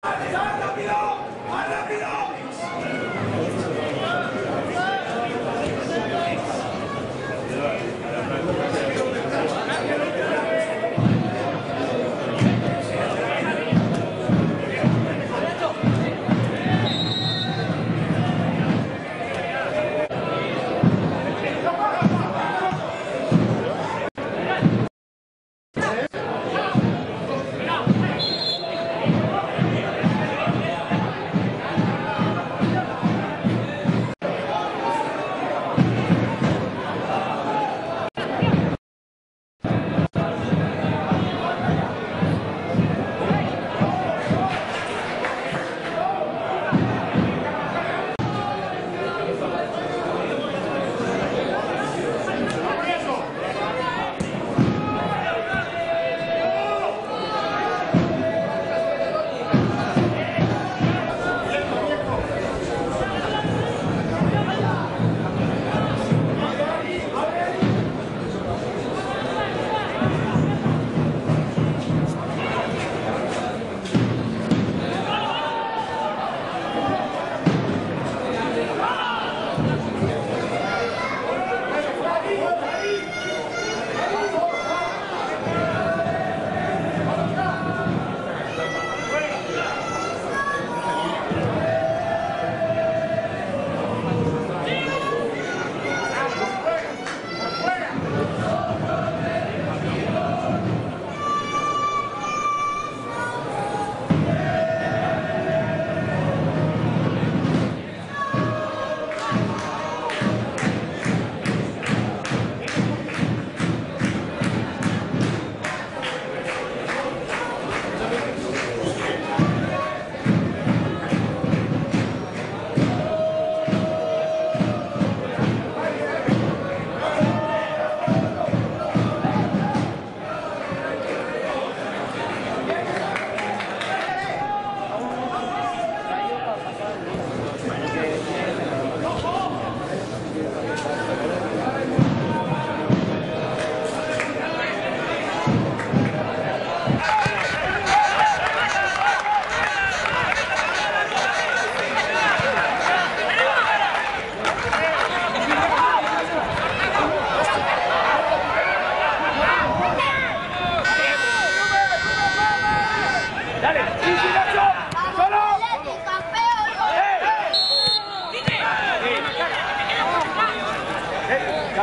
Santa Milano!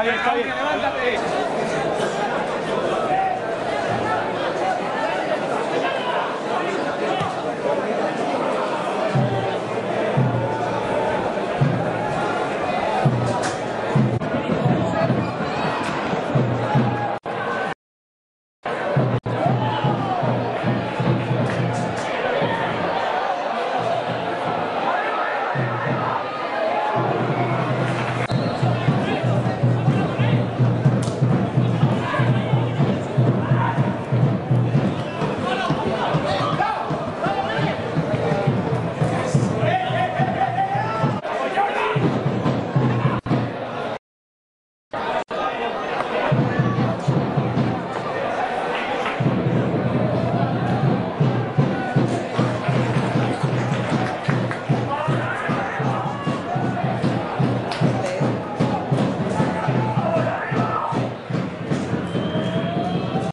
Levántate.